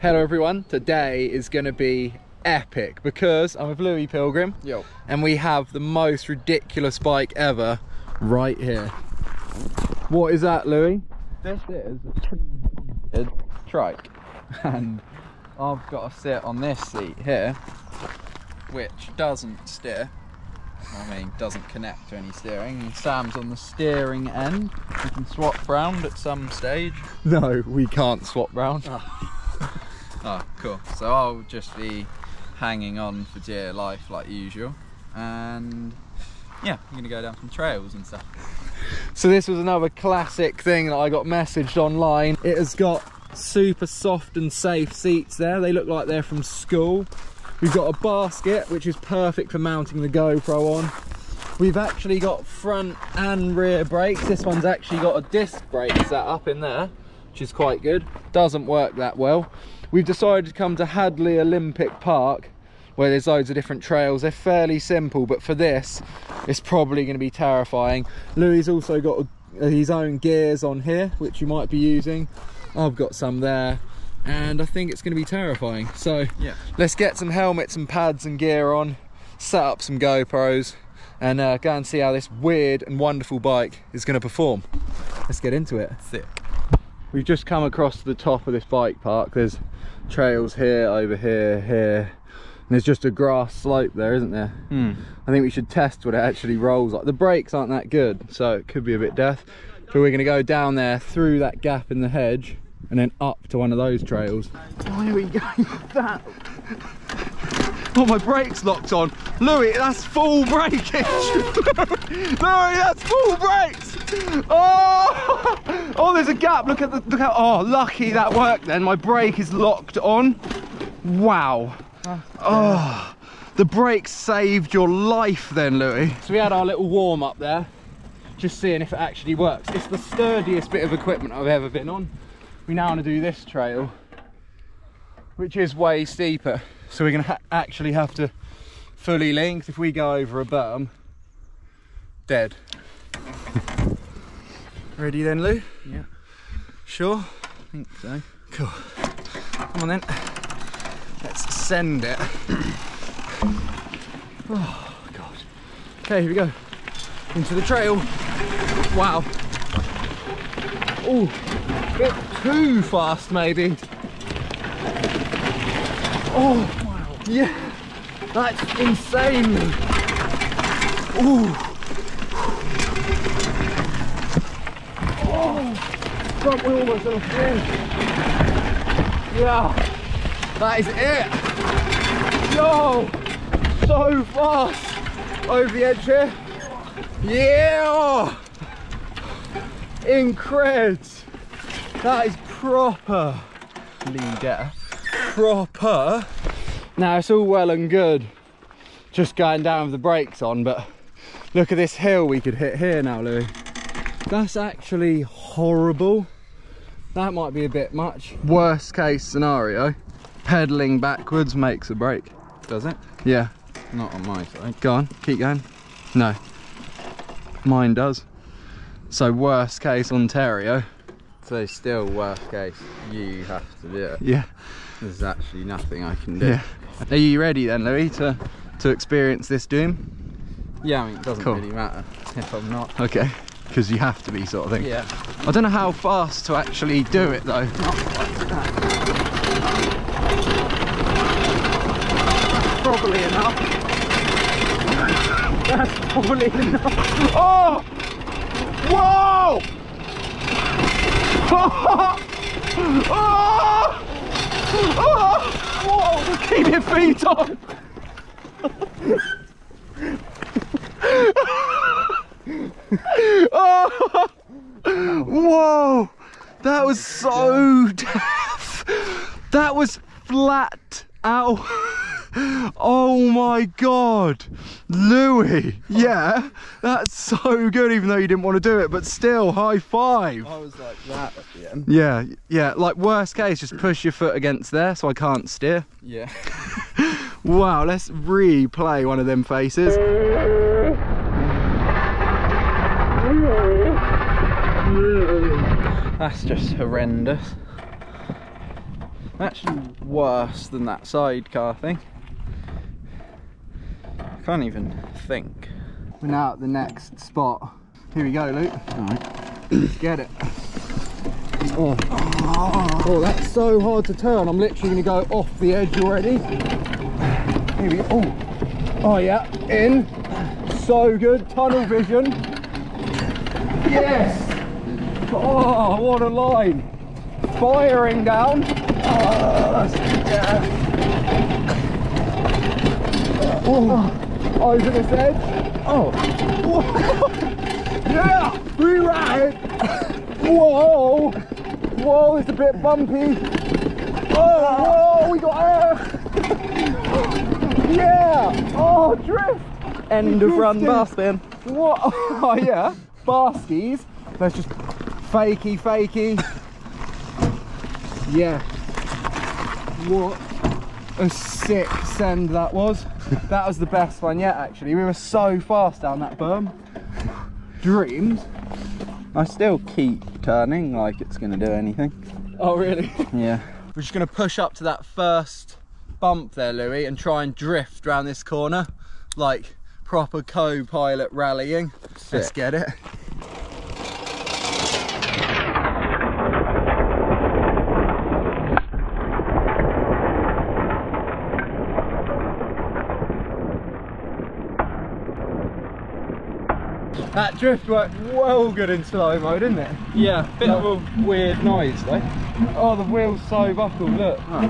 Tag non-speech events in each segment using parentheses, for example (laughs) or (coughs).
Hello everyone, today is going to be epic because I'm with Lewi Pilgrim Yo. and we have the most ridiculous bike ever right here. What is that Lewi? This is a trike and I've got to sit on this seat here which doesn't steer I mean doesn't connect to any steering Sam's on the steering end we can swap round at some stage (laughs) No, we can't swap round. oh (laughs) cool so I'll just be hanging on for dear life like usual and yeah I'm gonna go down some trails and stuff So this was another classic thing that I got messaged online. It has got super soft and safe seats there. They look like they're from school. We've got a basket, which is perfect for mounting the GoPro on. We've actually got front and rear brakes. This one's actually got a disc brake set up in there, which is quite good. Doesn't work that well. We've decided to come to Hadleigh Olympic Park, where there's loads of different trails. They're fairly simple, but for this, it's probably going to be terrifying. Lewi also got a, his own gears on here, which you might be using. I've got some there, and I think it's going to be terrifying. So Yeah. let's get some helmets and pads and gear on, set up some GoPros, and uh, go and see how this weird and wonderful bike is going to perform. Let's get into it. sick We've just come across the top of this bike park. There's trails here, over here, here. And there's just a grass slope there, isn't there? hmm. I think we should test what it actually rolls like. The brakes aren't that good, so it could be a bit death. But we're gonna go down there through that gap in the hedge and then up to one of those trails. Why are we going that? Oh, my brake's locked on. Lewi, that's full breakage. (laughs) Lewi, that's full brakes. Oh, oh, there's a gap. Look at the, look how, oh, lucky that worked then. My brake is locked on. Wow. Oh, the brakes saved your life then, Lewi. So we had our little warm up there, just seeing if it actually works. It's the sturdiest bit of equipment I've ever been on. We now want to do this trail, which is way steeper. So we're gonna ha actually have to fully length. If we go over a berm, dead. (laughs) Ready then, Lou? yeah Sure. I think so Cool. Come on then. Let's send it. (coughs) oh god. Okay, here we go. Into the trail. Wow. Oh, bit too fast maybe. Oh, wow. Yeah. That's insane. Ooh. Oh, front wheel was on a. Yeah, that is it. Yo, so fast over the edge here. Yeah, increds. That is proper leader. Proper. Now it's all well and good, just going down with the brakes on, but look at this hill we could hit here now, Lewi. That's actually horrible. That might be a bit much. Worst case scenario, pedaling backwards makes a break. does it Yeah, not on my side go on, keep going. No, mine does. So worst case Ontario. So still worst case you have to do it Yeah, there's actually nothing I can do yeah. Are you ready then, Lewi, to, to experience this doom? Yeah, I mean, it doesn't Cool. really matter if I'm not. Okay, because you have to be sort of thing. Yeah. I don't know how fast to actually do it though. Probably enough. (laughs) That's probably enough. Oh! Whoa! Oh! Oh! Whoa! Keep your feet on! oh! Whoa! That was so deaf. That was flat out. Oh my god. Lewi. Yeah. That's so good even though you didn't want to do it, but still high five. I was like that at the end. Yeah, yeah, like worst case just push your foot against there so I can't steer. Yeah. (laughs) Wow, let's replay one of them faces. That's just horrendous. Actually worse than that sidecar thing. Can't even think. We're now at the next spot. Here we go, Luke. Let's get it. Oh. oh, that's so hard to turn. I'm literally going to go off the edge already. Here we go. Oh, oh yeah, in. So good. Tunnel vision. Yes. Oh, what a line. Firing down. Oh, yeah. oh, over this edge. Oh. (laughs) yeah, free ride. Whoa. Whoa, it's a bit bumpy. Oh, whoa, we got air. yeah. Oh, drift. End of run bar spin. What? (laughs) Oh, yeah. Bar skis. Let's just fakey, fakey. yeah. What a sick send that was. That was the best one yet, actually. We were so fast down that berm. Dreams. I still keep turning like it's going to do anything. Oh, really? Yeah. We're just going to push up to that first bump there, Lewi, and try and drift around this corner like proper co-pilot rallying. Let's get it. That drift worked well good in slow mo, didn't it? Yeah, bit of a weird noise though. Oh, the wheel's so buckled, look. I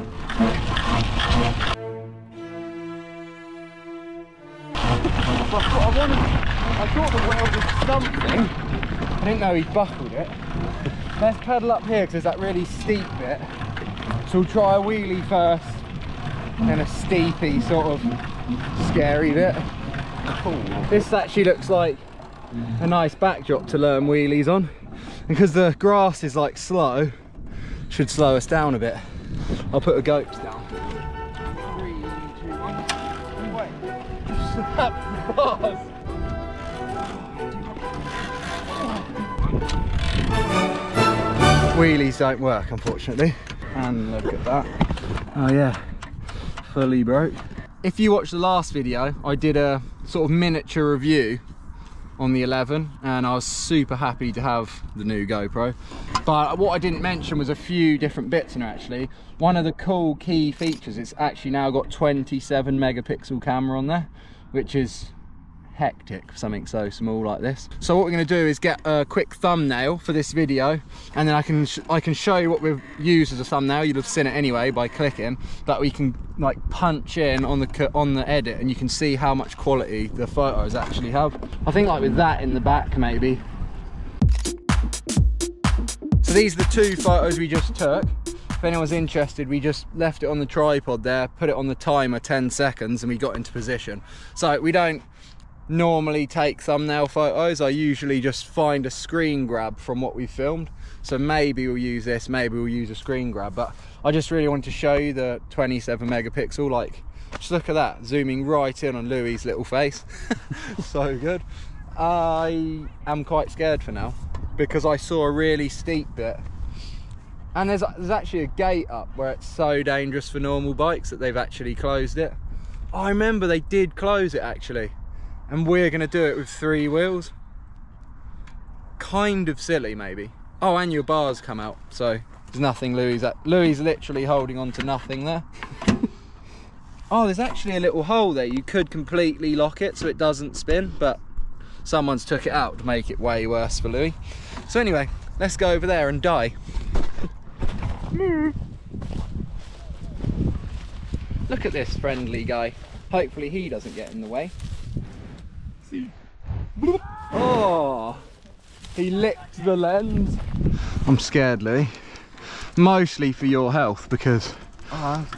thought, I, wanted, I thought the wheel was something. I didn't know he buckled it. Let's pedal up here because there's that really steep bit. So we'll try a wheelie first, and a steepy sort of scary bit. Cool. This actually looks like a nice backdrop to learn wheelies on. Because the grass is like slow, should slow us down a bit. I'll put a goats down. Three, two, one. Wait. Slap the bars. Wheelies don't work, unfortunately. And look at that. Oh yeah. Fully broke. If you watched the last video, I did a sort of miniature review on the 11 and I was super happy to have the new GoPro. But what I didn't mention was a few different bits in it actually. One of the cool key features, it's actually now got 27 megapixel camera on there, which is hectic for something so small like this. So what we're going to do is get a quick thumbnail for this video and then I can I can show you what we've used as a thumbnail. You'll have seen it anyway by clicking, but we can like punch in on the on the edit and you can see how much quality the photos actually have. I think like with that in the back maybe. So these are the two photos we just took. If anyone's interested, we just left it on the tripod there, put it on the timer 10 seconds and we got into position. So we don't normally take thumbnail photos. I usually just find a screen grab from what we filmed. So maybe we'll use this, maybe we'll use a screen grab. But I just really wanted to show you the 27 megapixel. Like, just look at that, zooming right in on Lewi's little face. (laughs) so good. I am quite scared for now because I saw a really steep bit. And there's, there's actually a gate up where it's so dangerous for normal bikes that they've actually closed it. I remember they did close it actually and we're going to do it with three wheels. Kind of silly, maybe. Oh, and your bars come out, so there's nothing Lewi at. Lewi is literally holding on to nothing there. (laughs) oh, there's actually a little hole there. You could completely lock it so it doesn't spin, but someone's took it out to make it way worse for Lewi. So anyway, let's go over there and die. Look at this friendly guy. Hopefully he doesn't get in the way. Oh, he licked the lens. I'm scared, Lee. Mostly for your health because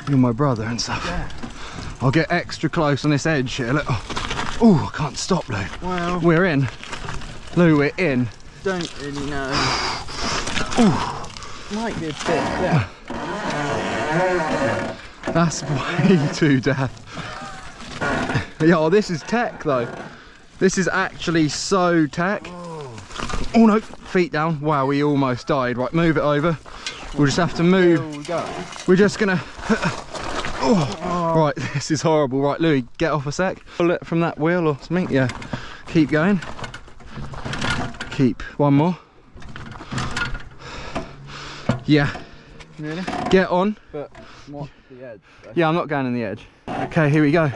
you're my brother and stuff. Yeah. I'll get extra close on this edge here. Look. Oh, I can't stop, Lou. Well, We're in. Lou, we're in. don't really know. Might be a bit, yeah. That's (laughs) way too death. Yo, this is tech though. This is actually so tech. Oh no, feet down. Wow, we almost died. Right, move it over. We'll just have to move. We. We're just gonna. Oh, right, this is horrible. Right, Lewi, get off a sec. Pull it from that wheel or something. Yeah, keep going. Keep one more. Yeah, Really? get on. But the edge? though? Yeah, I'm not going in the edge. Okay, here we go.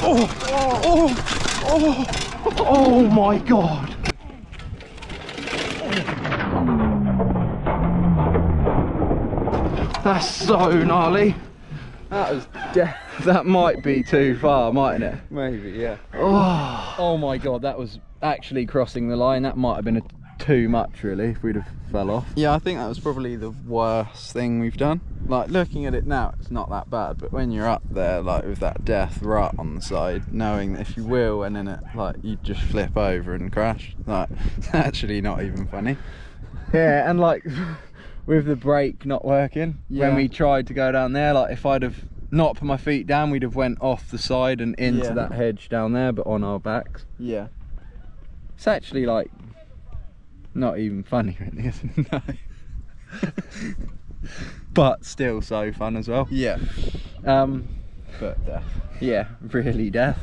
Oh, oh, oh, Oh, oh my god. That's so gnarly. That was death. That might be too far, mightn't it? Maybe, yeah. Oh, oh my god, that was actually crossing the line. That might have been a, too much, really, if we'd have fell off. Yeah, I think that was probably the worst thing we've done. Like looking at it now, it's not that bad, but when you're up there, like with that death rut on the side, knowing that if you will and in it, like you just flip over and crash, like (laughs) it's actually not even funny. Yeah, and like with the brake not working Yeah. when we tried to go down there, like if I'd have not put my feet down, we'd have went off the side and into Yeah. that hedge down there, but on our backs. Yeah. It's actually like not even funny, really, (laughs) isn't it? No. but still so fun as well. Yeah. Um, But death. yeah, really death.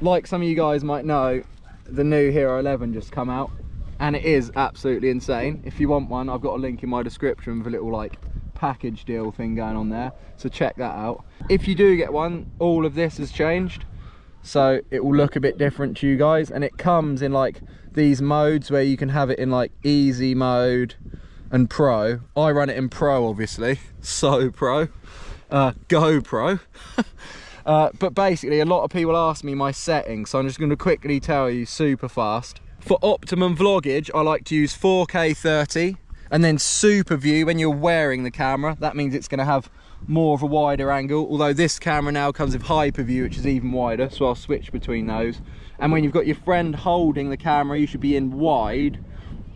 Like some of you guys might know, the new Hero 11 just come out and it is absolutely insane. If you want one, I've got a link in my description with a little like package deal thing going on there. So check that out. If you do get one, all of this has changed. So it will look a bit different to you guys and it comes in like these modes where you can have it in like easy mode and pro. I run it in pro obviously, (laughs) so pro. Uh, go pro. (laughs) Uh, but basically, a lot of people ask me my settings, so I'm just going to quickly tell you super fast. For optimum vloggage, I like to use 4K 30, and then super view when you're wearing the camera. That means it's going to have more of a wider angle. Although this camera now comes with hyper view, which is even wider, so I'll switch between those. And when you've got your friend holding the camera, you should be in wide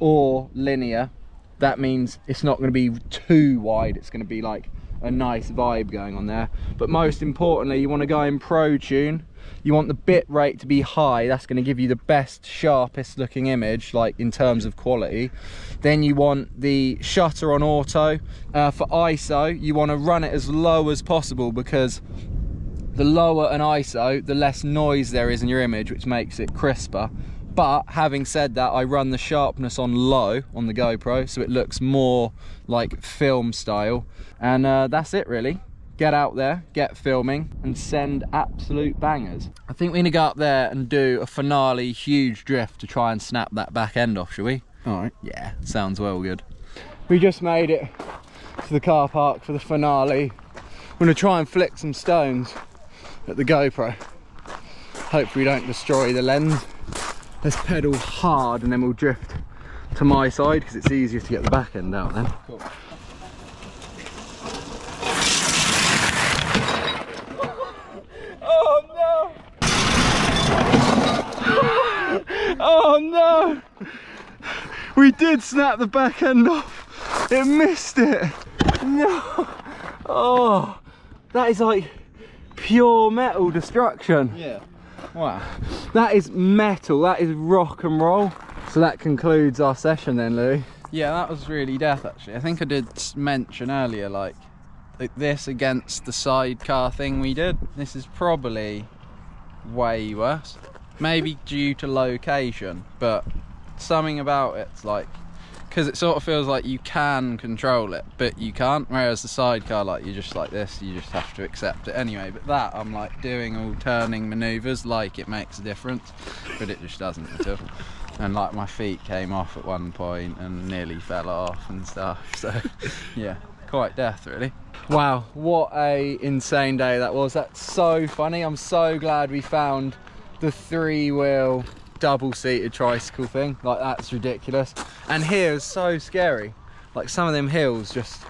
or linear. That means it's not going to be too wide. It's going to be like a nice vibe going on there but most importantly you want to go in pro tune you want the bit rate to be high that's going to give you the best sharpest looking image like in terms of quality then you want the shutter on auto uh, for iso you want to run it as low as possible because the lower an ISO, the less noise there is in your image, which makes it crisper. But having said that, I run the sharpness on low on the GoPro, so it looks more like film style. And uh, that's it really. Get out there, get filming, and send absolute bangers. I think we're gonna go up there and do a finale huge drift to try and snap that back end off, shall we? Alright. Yeah, sounds well good. We just made it to the car park for the finale. I'm gonna try and flick some stones at the GoPro. Hopefully we don't destroy the lens. Let's pedal hard and then we'll drift to my side because it's easier to get the back end out then. Cool. Oh no! Oh no! We did snap the back end off. It missed it. No. Oh, that is like pure metal destruction. Yeah. Wow. That is metal. That is rock and roll. So that concludes our session then, Lou. Yeah, that was really death actually. I think I did mention earlier, like, like this against the sidecar thing we did. This is probably way worse. Maybe due to location, but something about it's like, because it sort of feels like you can control it, but you can't. Whereas the sidecar, like, you're just like this, you just have to accept it anyway. But that, I'm like doing all turning maneuvers like it makes a difference, but it just doesn't at all and like my feet came off at one point and nearly fell off and stuff (laughs) so yeah quite death really Wow, what a insane day that was. That's so funny. I'm so glad we found the three-wheel double-seated tricycle thing. Like that's ridiculous. And here is so scary. Like some of them hills just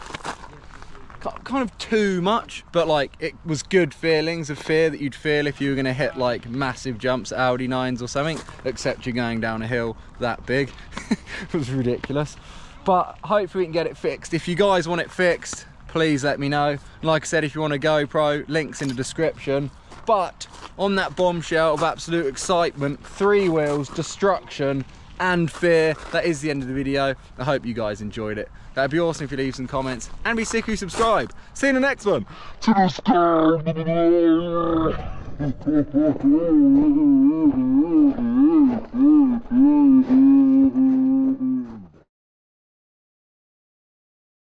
kind of too much, but like it was good feelings of fear that you'd feel if you were going to hit like massive jumps at Audi 9s or something, except you're going down a hill that big. (laughs) it was ridiculous. But hopefully we can get it fixed. If you guys want it fixed, please let me know. Like I said, if you want a GoPro, links in the description. But on that bombshell of absolute excitement, three wheels, destruction, and fear. That is the end of the video. I hope you guys enjoyed it. That'd be awesome if you leave some comments and be sick who subscribe. See you in the next one.